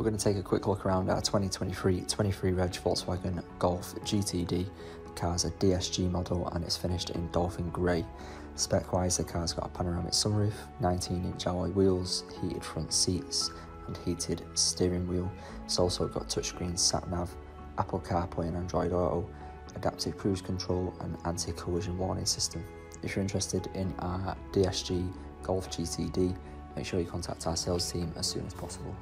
we're going to take a quick look around our 2023 23 Reg Volkswagen Golf GTD. The car's a DSG model and it's finished in Dolphin Grey. Spec wise, the car's got a panoramic sunroof, 19 inch alloy wheels, heated front seats, and heated steering wheel. It's also got touchscreen sat nav, Apple CarPlay and Android Auto, adaptive cruise control, and anti collision warning system. If you're interested in our DSG Golf GTD, make sure you contact our sales team as soon as possible.